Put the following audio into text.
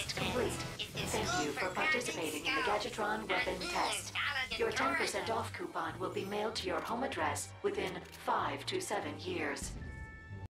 test complete. Thank you for participating in the Gadgetron weapon test. Your 10% off coupon will be mailed to your home address within 5 to 7 years.